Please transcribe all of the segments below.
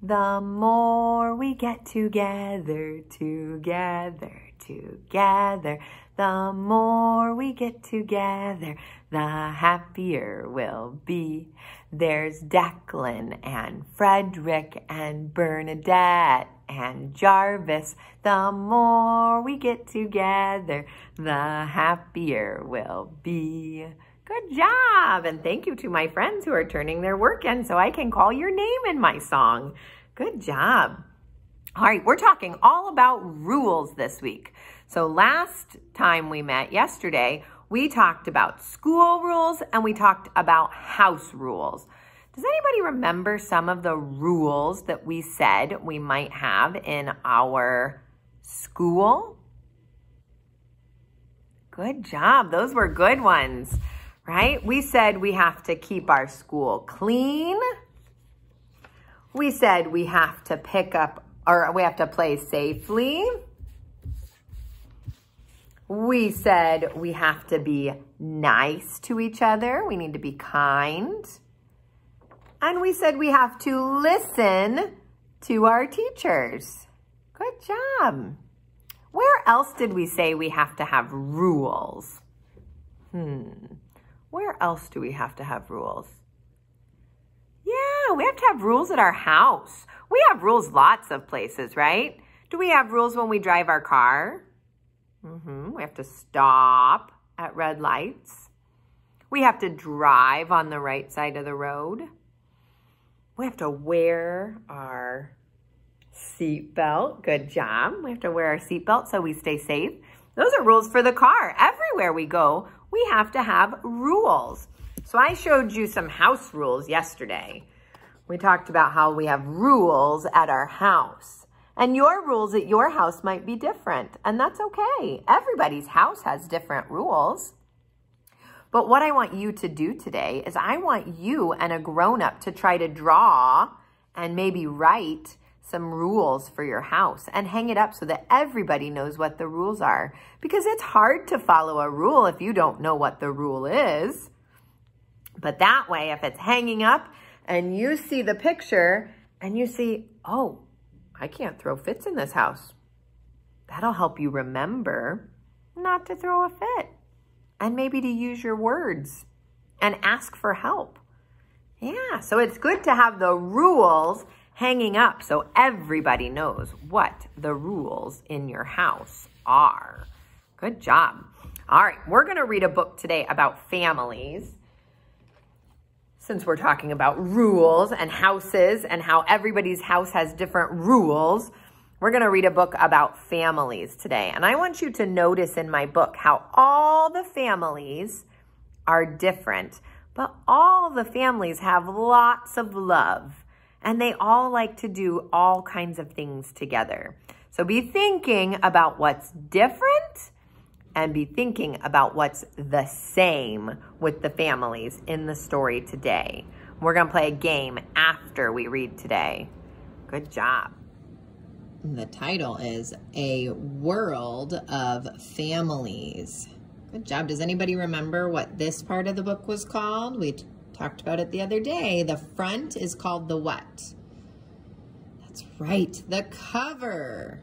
The more we get together, together, together, the more we get together, the happier we'll be. There's Declan and Frederick and Bernadette and Jarvis. The more we get together, the happier we'll be. Good job. And thank you to my friends who are turning their work in so I can call your name in my song. Good job. All right, we're talking all about rules this week. So last time we met yesterday, we talked about school rules and we talked about house rules. Does anybody remember some of the rules that we said we might have in our school? Good job. Those were good ones, right? We said we have to keep our school clean. We said we have to pick up or we have to play safely. We said we have to be nice to each other. We need to be kind. And we said we have to listen to our teachers. Good job. Where else did we say we have to have rules? Hmm. Where else do we have to have rules? Yeah, we have to have rules at our house. We have rules lots of places, right? Do we have rules when we drive our car? Mm-hmm. We have to stop at red lights. We have to drive on the right side of the road. We have to wear our seatbelt. Good job. We have to wear our seatbelt so we stay safe. Those are rules for the car. Everywhere we go, we have to have rules. So I showed you some house rules yesterday. We talked about how we have rules at our house. And your rules at your house might be different, and that's okay. Everybody's house has different rules. But what I want you to do today is I want you and a grown-up to try to draw and maybe write some rules for your house and hang it up so that everybody knows what the rules are. Because it's hard to follow a rule if you don't know what the rule is. But that way, if it's hanging up and you see the picture and you see, oh, I can't throw fits in this house. That'll help you remember not to throw a fit and maybe to use your words and ask for help. Yeah, so it's good to have the rules hanging up so everybody knows what the rules in your house are. Good job. All right, we're going to read a book today about families since we're talking about rules and houses and how everybody's house has different rules, we're going to read a book about families today. And I want you to notice in my book how all the families are different, but all the families have lots of love and they all like to do all kinds of things together. So be thinking about what's different and be thinking about what's the same with the families in the story today. We're going to play a game after we read today. Good job. The title is A World of Families. Good job. Does anybody remember what this part of the book was called? We talked about it the other day. The front is called the what? That's right, the cover.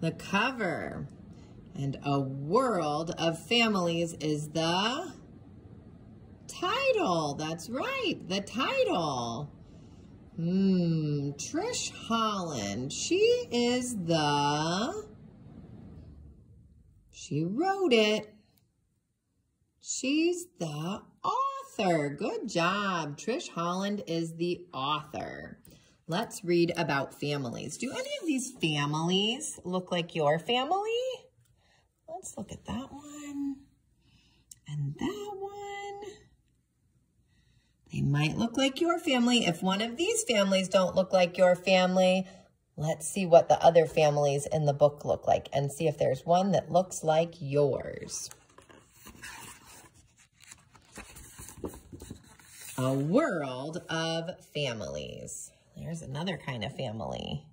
The cover. And a world of families is the title. That's right, the title. Hmm, Trish Holland. She is the, she wrote it. She's the author. Good job. Trish Holland is the author. Let's read about families. Do any of these families look like your family? Let's look at that one and that one. They might look like your family. If one of these families don't look like your family, Let's see what the other families in the book look like and see if there's one that looks like yours. A world of families. There's another kind of family.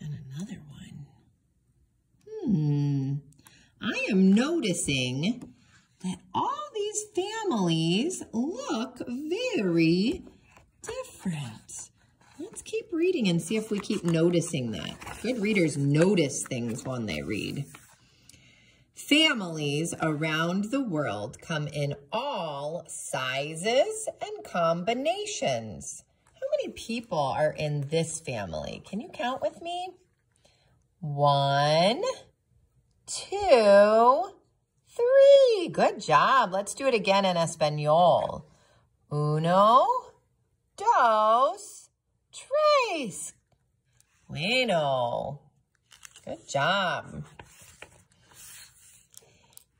And another one. Hmm. I am noticing that all these families look very different. Let's keep reading and see if we keep noticing that. Good readers notice things when they read. Families around the world come in all sizes and combinations. How many people are in this family? Can you count with me? One, two, three. Good job. Let's do it again in Espanol. Uno, dos, tres. Bueno. Good job.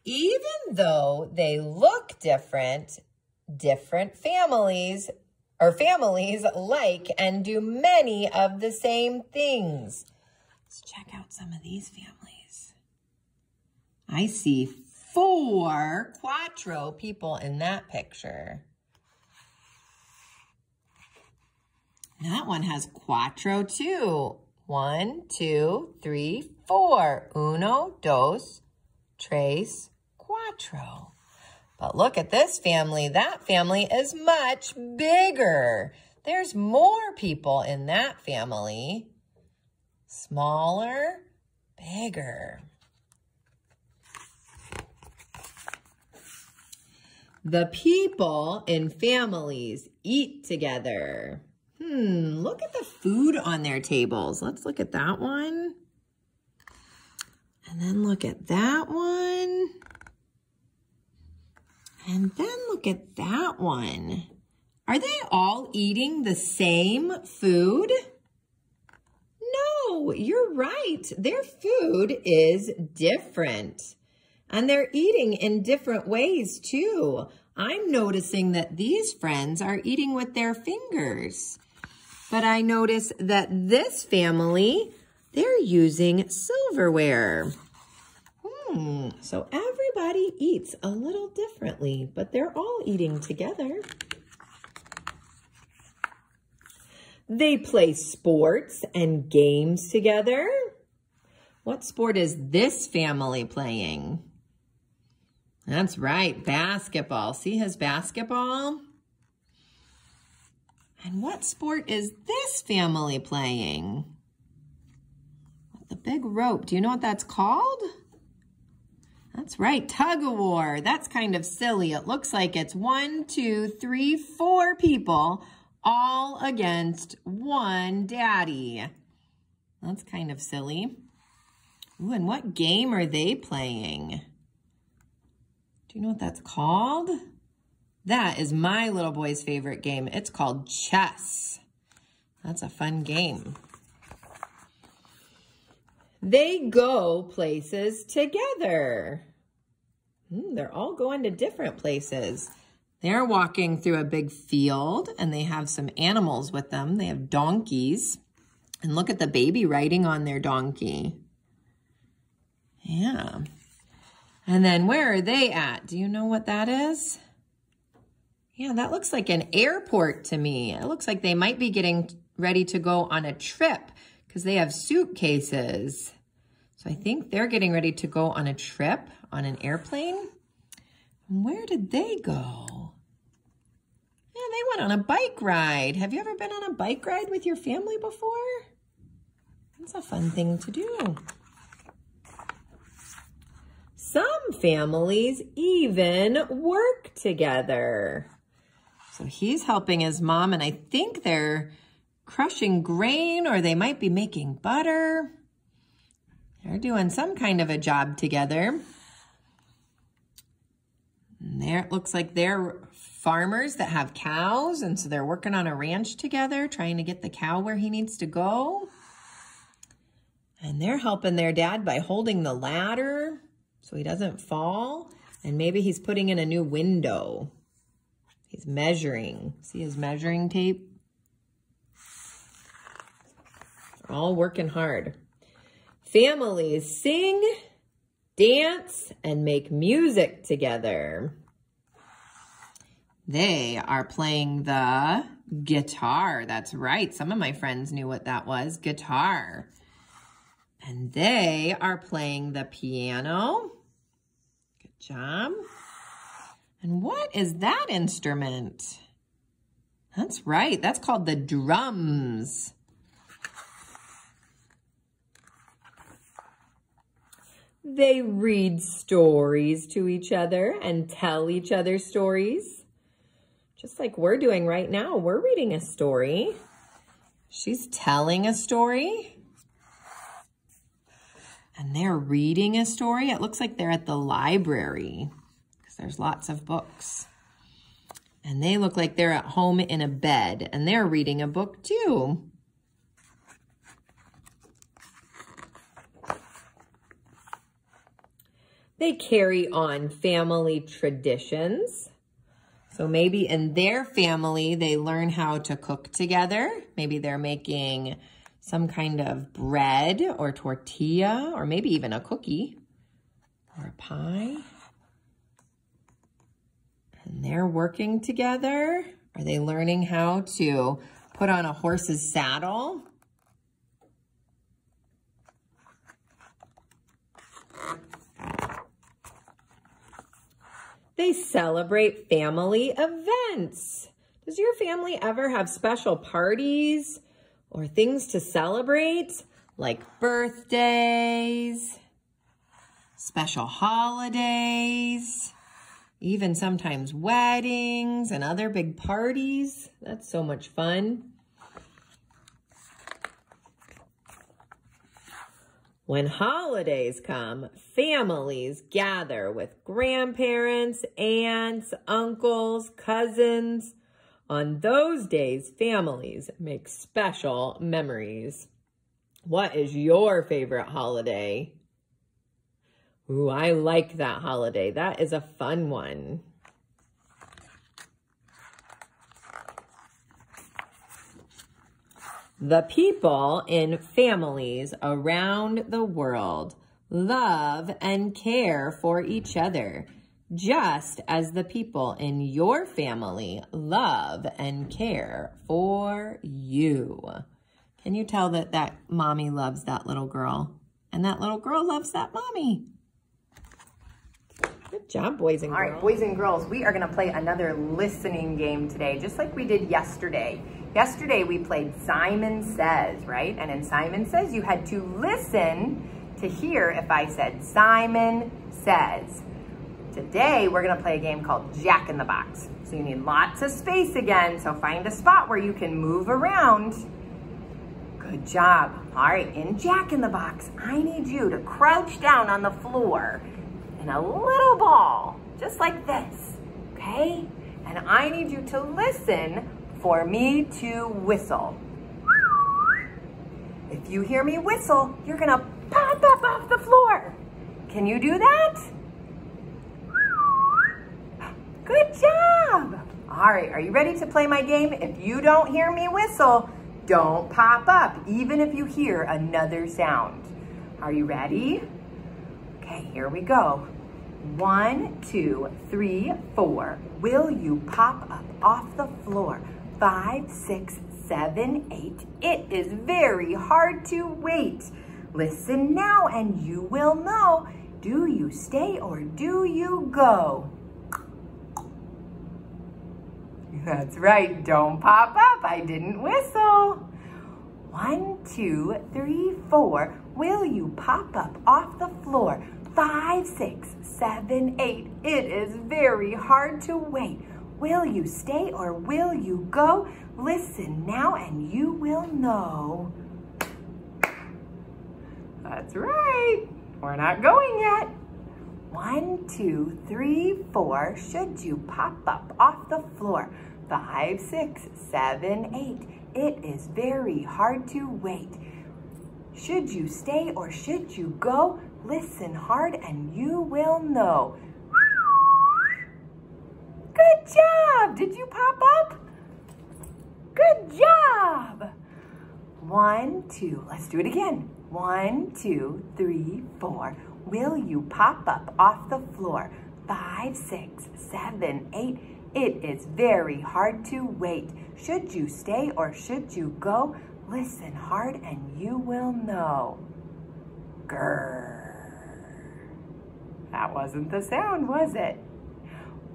Even though they look different, different families or families like and do many of the same things. Let's check out some of these families. I see four quattro people in that picture. That one has quattro too. One, two, three, four. Uno, dos, tres, quattro. But look at this family. That family is much bigger. There's more people in that family. Smaller, bigger. The people in families eat together. Hmm, look at the food on their tables. Let's look at that one. And then look at that one. And then look at that one. Are they all eating the same food? No, you're right. Their food is different. And they're eating in different ways too. I'm noticing that these friends are eating with their fingers. But I notice that this family, they're using silverware. So everybody eats a little differently, but they're all eating together. They play sports and games together. What sport is this family playing? That's right, basketball. See his basketball? And what sport is this family playing? The big rope. Do you know what that's called? That's right, tug of war. That's kind of silly. It looks like it's one, two, three, four people all against one daddy. That's kind of silly. Ooh, and what game are they playing? Do you know what that's called? That is my little boy's favorite game. It's called chess. That's a fun game. They go places together. Hmm, they're all going to different places. They're walking through a big field and they have some animals with them. They have donkeys. And look at the baby riding on their donkey. Yeah. And then where are they at? Do you know what that is? Yeah, that looks like an airport to me. It looks like they might be getting ready to go on a trip because they have suitcases. So I think they're getting ready to go on a trip on an airplane. Where did they go? Yeah, they went on a bike ride. Have you ever been on a bike ride with your family before? That's a fun thing to do. Some families even work together. So he's helping his mom, and I think they're crushing grain or they might be making butter. They're doing some kind of a job together. And there it looks like they're farmers that have cows, and so they're working on a ranch together, trying to get the cow where he needs to go. And they're helping their dad by holding the ladder so he doesn't fall. And maybe he's putting in a new window. He's measuring. See his measuring tape? all working hard. Families sing, dance, and make music together. They are playing the guitar. That's right. Some of my friends knew what that was, guitar. And they are playing the piano. Good job. And what is that instrument? That's right. That's called the drums. They read stories to each other and tell each other stories. Just like we're doing right now. We're reading a story. She's telling a story. And they're reading a story. It looks like they're at the library because there's lots of books. And they look like they're at home in a bed and they're reading a book too. They carry on family traditions. So maybe in their family, they learn how to cook together. Maybe they're making some kind of bread or tortilla or maybe even a cookie or a pie. And they're working together. Are they learning how to put on a horse's saddle? They celebrate family events. Does your family ever have special parties or things to celebrate like birthdays, special holidays, even sometimes weddings and other big parties? That's so much fun. When holidays come, families gather with grandparents, aunts, uncles, cousins. On those days, families make special memories. What is your favorite holiday? Ooh, I like that holiday. That is a fun one. The people in families around the world love and care for each other, just as the people in your family love and care for you. Can you tell that that mommy loves that little girl? And that little girl loves that mommy. Good job, boys and girls. All right, boys and girls, we are gonna play another listening game today, just like we did yesterday. Yesterday we played Simon Says, right? And in Simon Says, you had to listen to hear if I said Simon Says. Today, we're gonna play a game called Jack in the Box. So you need lots of space again, so find a spot where you can move around. Good job. All right, in Jack in the Box, I need you to crouch down on the floor in a little ball, just like this, okay? And I need you to listen for me to whistle. If you hear me whistle, you're gonna pop up off the floor. Can you do that? Good job. All right, are you ready to play my game? If you don't hear me whistle, don't pop up, even if you hear another sound. Are you ready? Okay, here we go. One, two, three, four. Will you pop up off the floor? Five, six, seven, eight. It is very hard to wait. Listen now and you will know. Do you stay or do you go? That's right, don't pop up. I didn't whistle. One, two, three, four. Will you pop up off the floor? Five, six, seven, eight. It is very hard to wait. Will you stay or will you go? Listen now and you will know. That's right. We're not going yet. One, two, three, four. Should you pop up off the floor? Five, six, seven, eight. It is very hard to wait. Should you stay or should you go? Listen hard and you will know. Good job. Did you pop up? Good job. One, two. Let's do it again. One, two, three, four. Will you pop up off the floor? Five, six, seven, eight. It is very hard to wait. Should you stay or should you go? Listen hard and you will know. Grrr. That wasn't the sound, was it?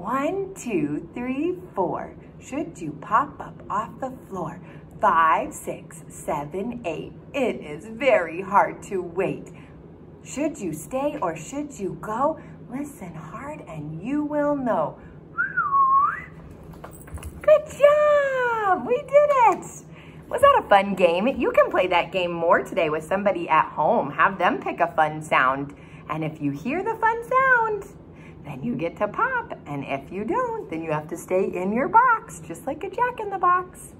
One, two, three, four. Should you pop up off the floor? Five, six, seven, eight. It is very hard to wait. Should you stay or should you go? Listen hard and you will know. Good job! We did it! Was that a fun game? You can play that game more today with somebody at home. Have them pick a fun sound. And if you hear the fun sound, then you get to pop. And if you don't, then you have to stay in your box, just like a jack in the box.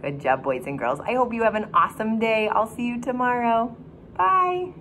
Good job, boys and girls. I hope you have an awesome day. I'll see you tomorrow. Bye.